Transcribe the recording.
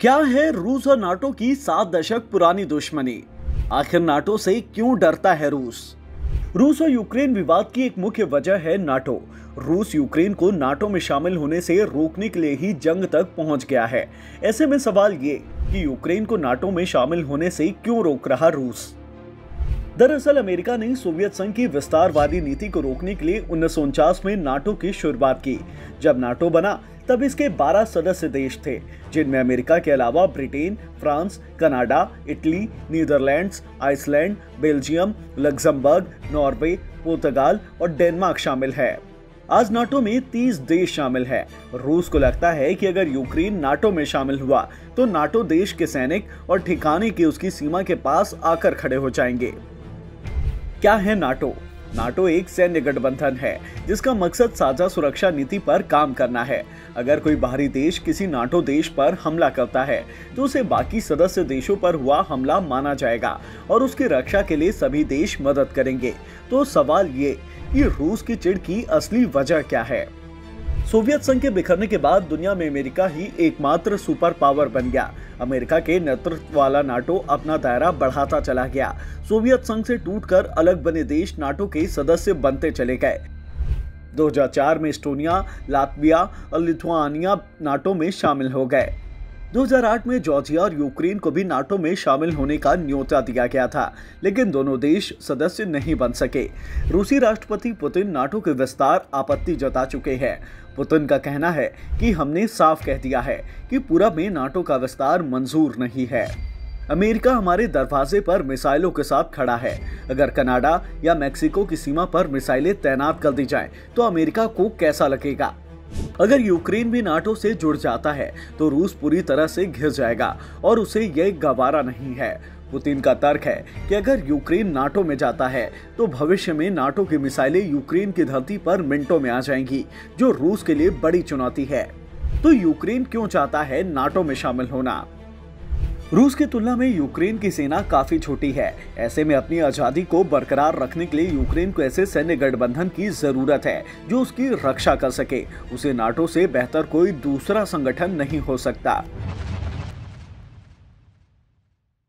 क्या है रूस और नाटो की सात दशक पुरानी दुश्मनी? आखिर नाटो से क्यों डरता है रूस? रूस और यूक्रेन विवाद की एक मुख्य वजह है नाटो। रूस यूक्रेन को नाटो में शामिल होने से रोकने के लिए ही जंग तक पहुँच गया है। ऐसे में सवाल ये कि यूक्रेन को नाटो में शामिल होने से क्यों रोक रहा रूस? दरअसल अमेरिका ने सोवियत संघ की विस्तारवादी नीति को रोकने के लिए उन्नीस सौ उनचास में नाटो की शुरुआत की। जब नाटो बना तब इसके 12 सदस्य देश थे, जिनमें अमेरिका के अलावा Britain, France, Canada, Italy, Netherlands, Iceland, Belgium, Luxembourg, Norway, पुर्तगाल और डेनमार्क शामिल है। आज नाटो में 30 देश शामिल है। रूस को लगता है कि अगर यूक्रेन नाटो में शामिल हुआ तो नाटो देश के सैनिक और ठिकाने की उसकी सीमा के पास आकर खड़े हो जाएँगे। क्या है नाटो? नाटो एक सैन्य गठबंधन है, जिसका मकसद साझा सुरक्षा नीति पर काम करना है। अगर कोई बाहरी देश किसी नाटो देश पर हमला करता है तो उसे बाकी सदस्य देशों पर हुआ हमला माना जाएगा, और उसकी रक्षा के लिए सभी देश मदद करेंगे। तो सवाल ये, कि रूस की चिड़ की असली वजह क्या है? सोवियत संघ के बिखरने के बाद दुनिया में अमेरिका ही एकमात्र सुपर पावर बन गया। अमेरिका के नेतृत्व वाला नाटो अपना दायरा बढ़ाता चला गया। सोवियत संघ से टूटकर अलग बने देश नाटो के सदस्य बनते चले गए। 2004 में एस्टोनिया, लातविया और लिथुआनिया नाटो में शामिल हो गए। 2008 में जॉर्जिया और यूक्रेन को भी नाटो में शामिल होने का न्योता दिया गया था लेकिन दोनों देश सदस्य नहीं बन सके। रूसी राष्ट्रपति पुतिन नाटो के विस्तार आपत्ति जता चुके हैं। पुतिन का कहना है कि हमने साफ़ कह दिया है कि पूरा में नाटो का विस्तार मंजूर नहीं है। अमेरिका हमारे दरवाजे पर मिसाइलों के साथ खड़ा है। अगर कनाडा या मैक्सिको की सीमा पर मिसाइलें तैनात कर दी जाएँ, तो अमेरिका को कैसा लगेगा? अगर यूक्रेन भी नाटो से जुड़ जाता है तो रूस पूरी तरह से घिर जाएगा, और उसे यह गवारा नहीं है। पुतिन का तर्क है कि अगर यूक्रेन नाटो में जाता है तो भविष्य में नाटो की मिसाइलें यूक्रेन की धरती पर मिनटों में आ जाएँगी, जो रूस के लिए बड़ी चुनौती है। तो यूक्रेन क्यों चाहता है नाटो में शामिल होना? रूस की तुलना में यूक्रेन की सेना काफ़ी छोटी है। ऐसे में अपनी आज़ादी को बरकरार रखने के लिए यूक्रेन को ऐसे सैन्य गठबंधन की ज़रूरत है, जो उसकी रक्षा कर सके। उसे नाटो से बेहतर कोई दूसरा संगठन नहीं हो सकता।